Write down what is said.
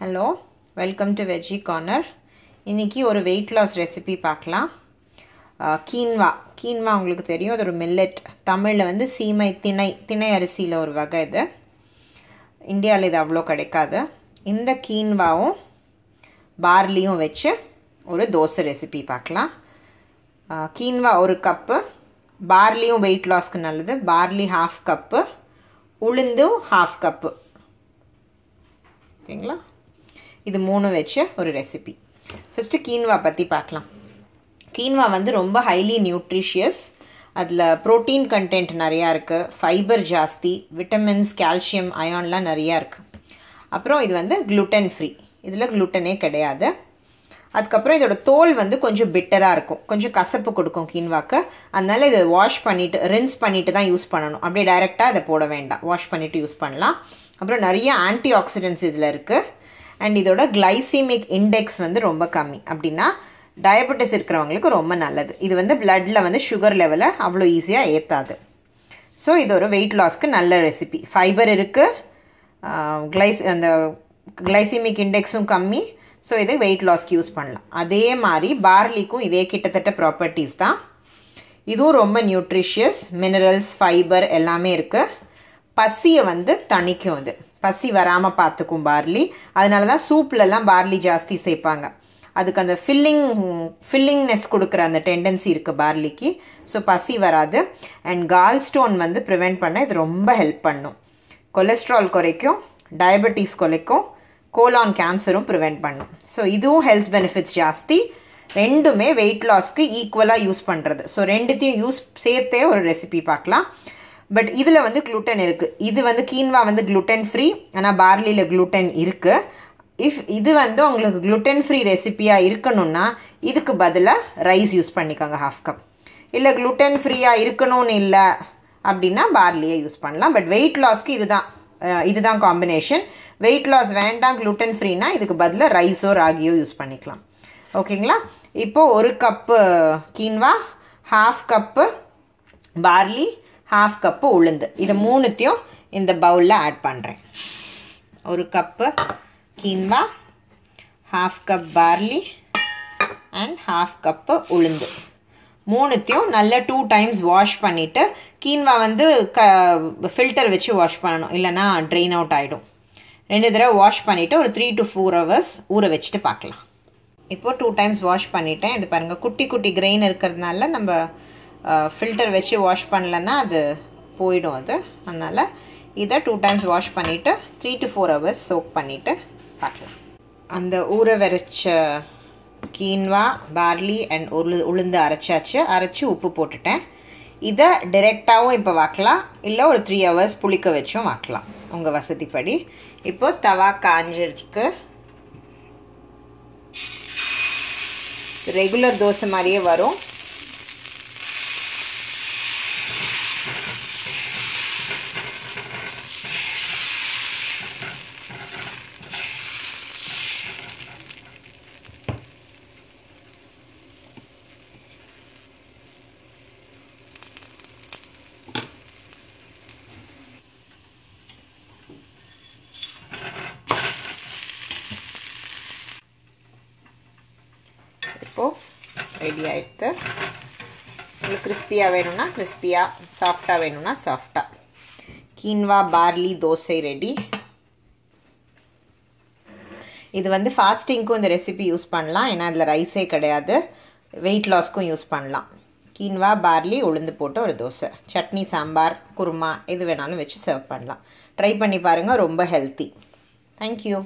Hello welcome to veggie corner இன்றைக்கி ஒரு weight loss recipe பார்க்கலாம். கீன்வா. கீன்வா உங்களுக்கு தெரியும். அது ஒரு மில்லட் தமிழில் வந்து சீமை திணை திணை அரிசியில் ஒரு வகை இது. இந்தியாவில் இது அவ்வளோ கிடைக்காது. இந்த கீன்வாவும் பார்லியும் வச்சு ஒரு தோசை ரெசிபி பார்க்கலாம். கீன்வா ஒரு கப்பு பார்லியும் வெயிட் லாஸ்க்கு நல்லது. பார்லி ஹாஃப் கப்பு உளுந்தும் ஹாஃப் கப்பு ஓகேங்களா? இது மூணு வச்ச ஒரு ரெசிபி ஃபஸ்ட்டு கீன்வா பற்றி பார்க்கலாம். கீன்வா வந்து ரொம்ப ஹைலி நியூட்ரிஷியஸ் அதில் ப்ரோட்டீன் கண்டென்ட் நிறையா இருக்குது ஃபைபர் ஜாஸ்தி. விட்டமின்ஸ் கால்சியம் அயான்லாம் நிறையா இருக்குது அப்புறம் இது வந்து க்ளூட்டன் ஃப்ரீ இதில் க்ளூட்டனே கிடையாது. அதுக்கப்புறம் இதோட தோல் வந்து கொஞ்சம் பிட்டராக இருக்கும். கொஞ்சம் கசப்பு கொடுக்கும் கீன்வாக்கு அதனால் இதை வாஷ் பண்ணிவிட்டு ரின்ஸ் பண்ணிவிட்டு தான் யூஸ் பண்ணணும். அப்படியே டைரெக்டாக இதை போட வேண்டாம். வாஷ் பண்ணிவிட்டு யூஸ் பண்ணலாம். அப்புறம் நிறைய ஆன்டி ஆக்சிடென்ட்ஸ் இதில் இருக்குது அண்ட் இதோட கிளைசிமிக் இண்டெக்ஸ் வந்து ரொம்ப கம்மி. அப்படின்னா டயபெட்டிஸ் இருக்கிறவங்களுக்கு ரொம்ப நல்லது. இது வந்து பிளட்டில் வந்து சுகர் லெவலை அவ்வளோ ஈஸியாக ஏற்றாது ஸோ இது ஒரு வெயிட் லாஸ்க்கு நல்ல ரெசிபி ஃபைபர் இருக்குது கிளைஸ் அந்த கிளைசிமிக் இண்டெக்ஸும் கம்மி. ஸோ இது வெயிட் லாஸ்க்கு யூஸ் பண்ணலாம். அதே மாதிரி பார்லிக்கும் இதே கிட்டத்தட்ட ப்ராப்பர்ட்டிஸ் தான். இதுவும் ரொம்ப நியூட்ரிஷியஸ் மினரல்ஸ் ஃபைபர் எல்லாமே இருக்குது பசியை வந்து தணிக்கும் இது பசி வராமல் பார்த்துக்கும் பார்லி. அதனால தான் சூப்லலாம் பார்லி ஜாஸ்தி சேர்ப்பாங்க. அதுக்கு அந்த ஃபில்லிங் ஃபில்லிங்னஸ் கொடுக்குற அந்த டெண்டன்சி இருக்குது பார்லிக்கு. ஸோ பசி வராது. அண்ட் கால் ஸ்டோன் வந்து ப்ரிவெண்ட் பண்ண இது ரொம்ப ஹெல்ப் பண்ணும். கொலஸ்ட்ரால் குறைக்கும் டயபெட்டிஸ் குறைக்கும் கோலான் கேன்சரும் ப்ரிவெண்ட் பண்ணும். ஸோ இதுவும் ஹெல்த் பெனிஃபிட்ஸ் ஜாஸ்தி. ரெண்டுமே வெயிட் லாஸ்க்கு ஈக்குவலாக யூஸ் பண்ணுறது ஸோ ரெண்டுத்தையும் யூஸ் சேர்த்தே ஒரு ரெசிபி பார்க்கலாம். பட் இதில் வந்து gluten இருக்குது இது வந்து கீன்வா வந்து gluten ஃப்ரீ ஆனால் பார்லியில் gluten இருக்குது இஃப் இது வந்து உங்களுக்கு gluten ஃப்ரீ ரெசிப்பியாக இருக்கணும்னா இதுக்கு பதிலாக ரைஸ் யூஸ் பண்ணிக்கோங்க ஹாஃப் கப் இல்லை gluten ஃப்ரீயாக இருக்கணும்னு இல்லை அப்படின்னா பார்லியை யூஸ் பண்ணலாம். பட் வெயிட் லாஸ்க்கு இதுதான் இதுதான் காம்பினேஷன் வெயிட் லாஸ் வேண்டாம் gluten ஃப்ரீனா இதுக்கு பதிலாக ரைஸோ ராகியோ யூஸ் பண்ணிக்கலாம். ஓகேங்களா இப்போது ஒரு cup quinoa half cup barley half cup உளுந்து. இது மூணுத்தையும் இந்த பவுலில் ஆட் பண்ணுறேன் ஒரு cup quinoa half cup barley and half cup உளுந்து. மூணுத்தையும் நல்ல டூ டைம்ஸ் வாஷ் பண்ணிவிட்டு கீன்வா வந்து க ஃபில்டர் வச்சு வாஷ் பண்ணணும். இல்லைன்னா ட்ரெயின் அவுட் ஆகிடும் ரெண்டு தடவை வாஷ் பண்ணிவிட்டு ஒரு த்ரீ டு ஃபோர் ஹவர்ஸ் ஊற வச்சுட்டு பார்க்கலாம். இப்போது டூ டைம்ஸ் வாஷ் பண்ணிவிட்டேன் இது பாருங்கள் குட்டி குட்டி கிரெயின் இருக்கிறதுனால நம்ம ஃபில்டர் வச்சு வாஷ் பண்ணலன்னா அது போயிடும் அது. அதனால் இதை டூ டைம்ஸ் வாஷ் பண்ணிவிட்டு three to four hours soak பண்ணிவிட்டு பார்க்கலாம் அந்த ஊற வரைச்ச கீன்வா பார்லி அண்ட் உளு உளுந்து அரைச்சாச்சு. அரைச்சி உப்பு போட்டுட்டேன். இதை டிரெக்டாகவும் இப்போ வாக்கலாம். இல்லை ஒரு த்ரீ ஹவர்ஸ் புளிக்க வச்சும் வாக்கலாம். உங்கள் வசதிப்படி. இப்போது தவா காஞ்சிருக்கு. ரெகுலர் தோசை மாதிரியே வரும். இப்போது ரெடி ஆகிடுது உங்களுக்கு கிறிஸ்பியாக வேணும்னா கிறிஸ்பியாக சாஃப்டாக வேணும்னா சாஃப்டாக கீன்வா பார்லி தோசை ரெடி இது வந்து ஃபாஸ்டிங்க்கும் இந்த ரெசிபி யூஸ் பண்ணலாம். ஏன்னா அதில் ரைஸே கிடையாது. வெயிட் லாஸ்க்கும் யூஸ் பண்ணலாம். கீன்வா பார்லி உளுந்து போட்டு ஒரு தோசை. சட்னி சாம்பார் குருமா எது வேணாலும் வச்சு சர்வ் பண்ணலாம். ட்ரை பண்ணி பாருங்கள் ரொம்ப ஹெல்த்தி தேங்க்யூ